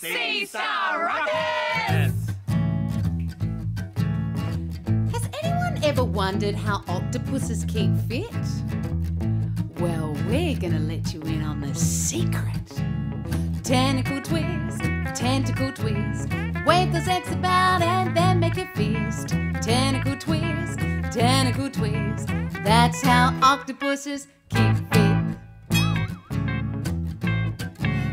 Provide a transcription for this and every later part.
SeaStar Rockers! Has anyone ever wondered how octopuses keep fit? Well, we're gonna let you in on the secret. Tentacle twist, tentacle twist. Wave those legs about and then make a fist. Tentacle twist, tentacle twist. That's how octopuses keep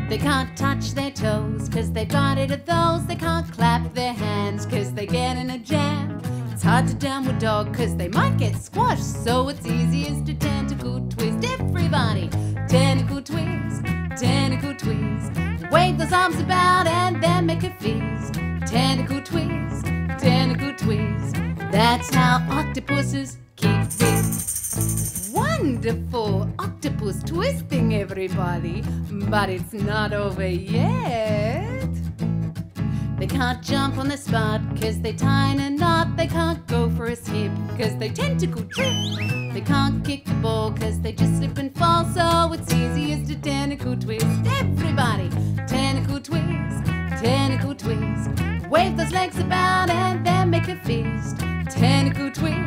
They can't touch their toes, cause they've got it at those. They can't clap their hands, cause they get in a jam. It's hard to downward dog, cause they might get squashed. So it's easiest to tentacle twist. Everybody, tentacle twist, tentacle twist. Wave those arms about and then make a fist. Tentacle twist, tentacle twist. That's how octopuses keep fit. Wonderful octopus twisting, everybody. But it's not over yet. They can't jump on the spot cause they tie in a knot. They can't go for a skip cause they tentacle trip. They can't kick the ball cause they just slip and fall. So it's easiest to tentacle twist. Everybody, tentacle twist, tentacle twist. Wave those legs about and then make a fist. Tentacle twist.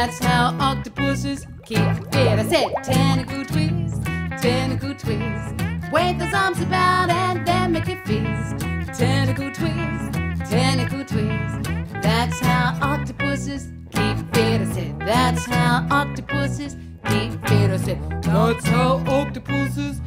That's how octopuses keep fit. I said tentacle twist, tentacle twist. Wave those arms about and then make a fist. Tentacle twist, tentacle twist. That's how octopuses keep fit. I said that's how octopuses keep fit. I said that's how octopuses